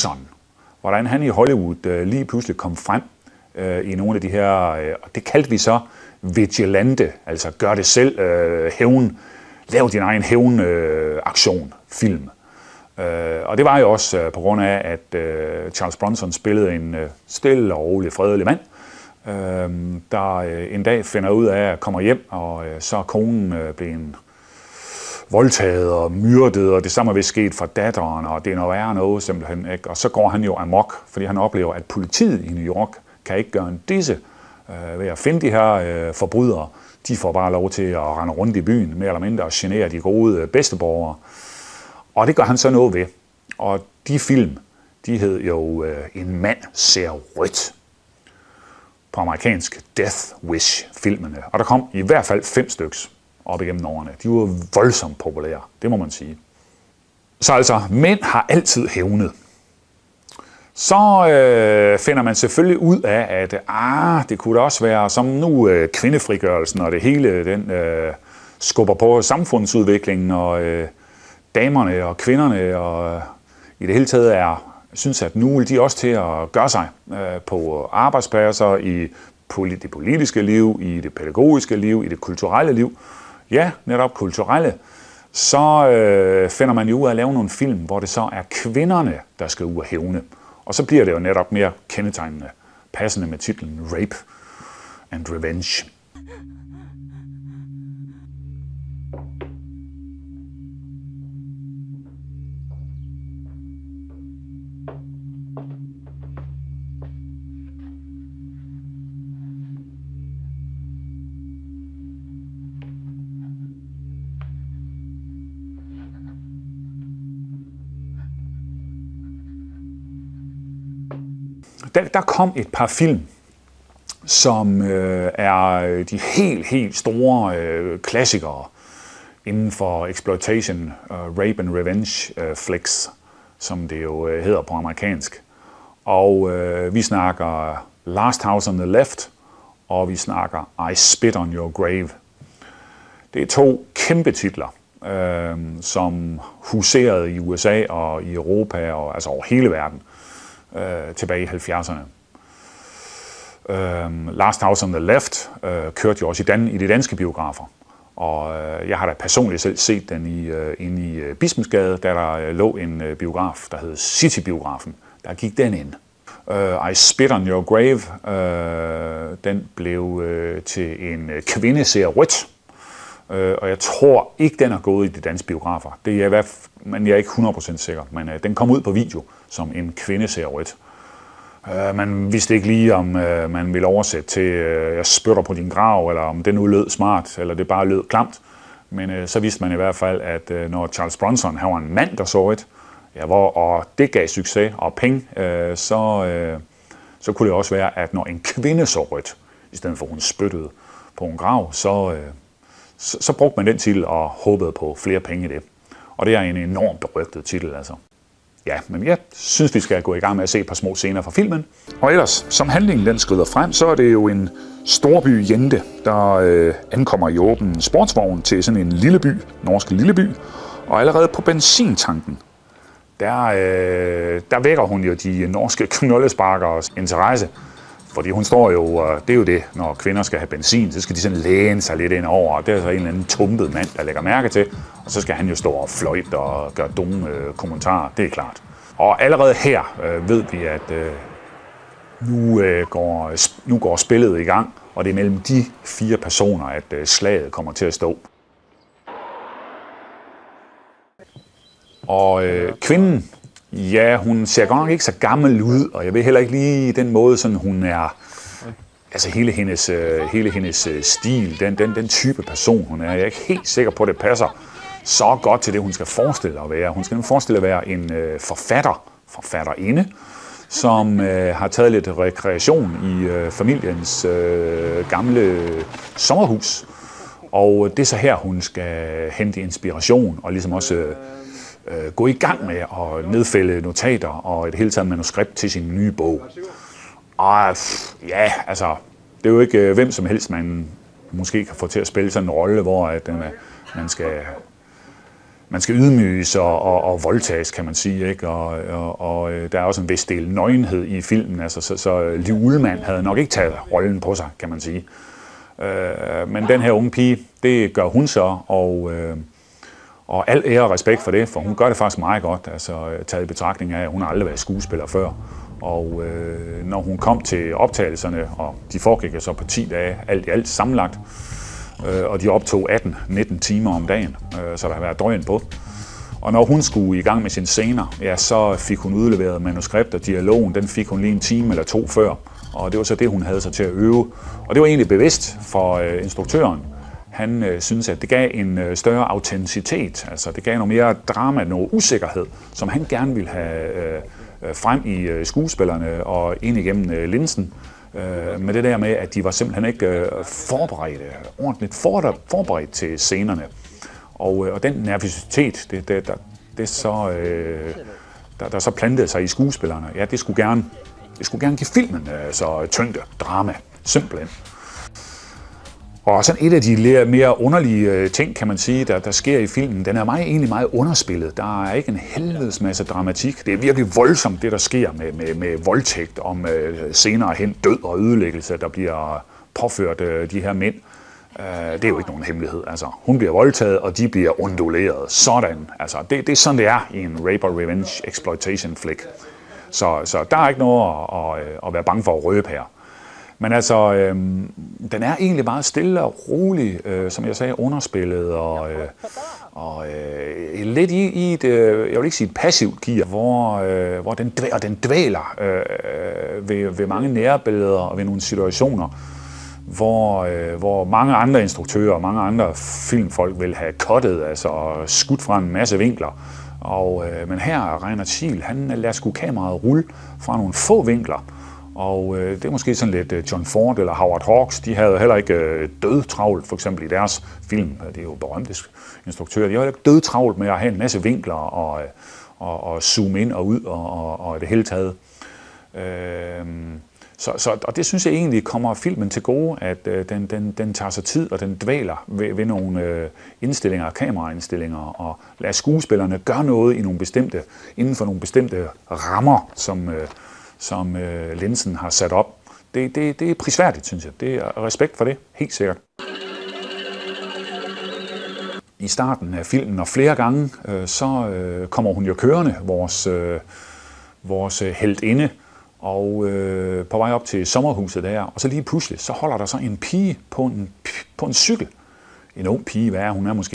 Bronson. Hvordan han i Hollywood øh, lige pludselig kom frem øh, i nogle af de her, øh, og det kaldte vi så vigilante, altså gør det selv, øh, hævn, lav din egen hævn øh, aktion, film. Øh, og det var jo også øh, på grund af, at øh, Charles Bronson spillede en øh, stille og rolig, fredelig mand, øh, der øh, en dag finder ud af at komme hjem, og øh, så er konen øh, blevet voldtaget og myrdet, og det samme er vist sket for datteren, og det er noget værre noget simpelthen. Ikke? Og så går han jo amok, fordi han oplever, at politiet i New York kan ikke gøre en disse øh, ved at finde de her øh, forbrydere. De får bare lov til at rende rundt i byen, mere eller mindre, og genere de gode øh, bedsteborgere. Og det gør han så noget ved. Og de film, de hed jo øh, En mand ser rødt på amerikansk Death Wish-filmene. Og der kom i hvert fald fem styks op igennem årene. De var voldsomt populære, det må man sige. Så altså, mænd har altid hævnet. Så øh, finder man selvfølgelig ud af, at ah, det kunne da også være, som nu øh, kvindefrigørelsen og det hele, den øh, skubber på samfundsudviklingen, og øh, damerne og kvinderne og øh, i det hele taget er, synes, at nu vil de også til at gøre sig øh, på arbejdspladser, i det politiske liv, i det pædagogiske liv, i det kulturelle liv ja, netop kulturelle, så øh, finder man jo ud af at lave nogle film, hvor det så er kvinderne, der skal ud og hævne. Og så bliver det jo netop mere kendetegnende, passende med titlen Rape and Revenge. Der, der kom et par film, som øh, er de helt, helt store øh, klassikere inden for exploitation, uh, rape and revenge uh, flicks, som det jo uh, hedder på amerikansk. Og uh, vi snakker Last House on the Left, og vi snakker I Spit on Your Grave. Det er to kæmpe titler, uh, som huserede i USA og i Europa og altså over hele verden øh, tilbage i 70'erne. Øh, Last House on the Left øh, kørte jo også i, dan- i de danske biografer. Og øh, jeg har da personligt selv set den i, øh, inde i øh, Bispensgade, da der øh, lå en øh, biograf, der hed City-biografen. Der gik den ind. Øh, I Spit on Your Grave, øh, den blev øh, til en øh, uh, kvinde ser rødt. Øh, og jeg tror ikke, den er gået i de danske biografer. Det er hvad, men jeg er ikke 100% sikker. Men øh, den kom ud på video, som en kvinde ser rødt. Øh, man vidste ikke lige, om øh, man ville oversætte til, øh, jeg spytter på din grav, eller om det nu lød smart, eller det bare lød klamt. Men øh, så vidste man i hvert fald, at øh, når Charles Bronson han var en mand, der så rødt, ja, hvor, og det gav succes og penge, øh, så, øh, så kunne det også være, at når en kvinde så rødt, i stedet for at hun spyttede på en grav, så, øh, så, så brugte man den titel og håbede på flere penge i det. Og det er en enormt berygtet titel, altså. Ja, men jeg synes, vi skal gå i gang med at se et par små scener fra filmen. Og ellers, som handlingen den skrider frem, så er det jo en storby jente, der øh, ankommer i åben sportsvogn til sådan en lille by, norsk lille by. Og allerede på benzintanken, der, øh, der vækker hun jo de norske knoldesparkers interesse. Fordi hun står jo, det er jo det, når kvinder skal have benzin, så skal de sådan læne sig lidt ind over, og det er så en eller anden tumpet mand, der lægger mærke til, og så skal han jo stå og fløjte og gøre dumme øh, kommentarer, det er klart. Og allerede her øh, ved vi, at øh, nu, øh, går, nu går spillet i gang, og det er mellem de fire personer, at øh, slaget kommer til at stå. Og øh, kvinden, Ja, hun ser godt nok ikke så gammel ud, og jeg ved heller ikke lige den måde, sådan hun er... Altså hele hendes, øh, hele hendes øh, stil, den, den, den type person hun er, jeg er ikke helt sikker på, at det passer så godt til det, hun skal forestille at være. Hun skal forestille at være en øh, forfatter, forfatterinde, som øh, har taget lidt rekreation i øh, familiens øh, gamle sommerhus. Og det er så her, hun skal hente inspiration og ligesom også øh, øh, gå i gang med at nedfælde notater og et helt taget manuskript til sin nye bog. Og ja, altså, det er jo ikke øh, hvem som helst, man måske kan få til at spille sådan en rolle, hvor at, øh, man skal man skal ydmyges og, og, og voldtages, kan man sige. Ikke? Og, og, og øh, der er også en vis del nøgenhed i filmen, altså, så, så øh, Liv Ullmann havde nok ikke taget rollen på sig, kan man sige. Øh, men den her unge pige, det gør hun så, og, øh, og al ære og respekt for det, for hun gør det faktisk meget godt, altså øh, taget i betragtning af, at hun har aldrig været skuespiller før. Og øh, når hun kom til optagelserne, og de foregik så på 10 dage, alt i alt sammenlagt, øh, og de optog 18-19 timer om dagen, øh, så der har været drøjen på. Og når hun skulle i gang med sine scener, ja, så fik hun udleveret manuskript og dialogen, den fik hun lige en time eller to før, og det var så det, hun havde sig til at øve. Og det var egentlig bevidst for øh, instruktøren. Han øh, synes, at det gav en øh, større autenticitet, altså det gav noget mere drama, noget usikkerhed, som han gerne ville have øh, øh frem i øh, skuespillerne og ind igennem øh, linsen. Øh, med det der med, at de var simpelthen ikke øh, forberedte, ordentligt forberedt til scenerne. Og, øh, og den nervøsitet, det, det, der, det så, øh, der, der så plantede sig i skuespillerne, ja, det skulle gerne, det skulle gerne give filmen øh, så tyngde, drama, simpelthen. Og sådan et af de mere underlige øh, ting, kan man sige, der, der sker i filmen, den er meget, egentlig meget underspillet. Der er ikke en helvedes masse dramatik. Det er virkelig voldsomt, det der sker med, med, med voldtægt om øh, senere hen død og ødelæggelse, der bliver påført øh, de her mænd. Øh, det er jo ikke nogen hemmelighed. Altså, hun bliver voldtaget, og de bliver onduleret. Sådan. Altså, det, det er sådan, det er i en rape or revenge exploitation flick. Så, så der er ikke noget at, at, øh, at være bange for at røbe her. Men altså, øh, den er egentlig meget stille og rolig, øh, som jeg sagde, underspillet og, øh, og øh, lidt i, i et, øh, jeg vil ikke sige et passivt gear, hvor, øh, hvor den, dvæler, den dvæler øh, øh, ved, ved mange nærbilleder og ved nogle situationer, hvor, øh, hvor mange andre instruktører og mange andre filmfolk vil have kottet, altså skudt fra en masse vinkler. Og, øh, men her, Reiner Thiel, han lader sgu kameraet rulle fra nogle få vinkler, og øh, det er måske sådan lidt øh, John Ford eller Howard Hawks, de havde heller ikke øh, død travlt, for eksempel i deres film, øh, det er jo berømte instruktører, de havde ikke død travlt med at have en masse vinkler og, øh, og, og zoome ind og ud og, og, og det hele taget. Øh, så, så, og det synes jeg egentlig kommer filmen til gode, at øh, den, den, den tager sig tid, og den dvæler ved, ved nogle øh, indstillinger, kameraindstillinger, og lader skuespillerne gøre noget i nogle bestemte, inden for nogle bestemte rammer, som, øh, som øh, linsen har sat op. Det, det, det er prisværdigt, synes jeg. Det er respekt for det, helt sikkert. I starten af filmen, og flere gange, øh, så øh, kommer hun jo kørende, vores, øh, vores øh, heldinde, og øh, på vej op til sommerhuset der, og så lige pludselig, så holder der så en pige på en, på en cykel. En ung pige, hvad er hun er måske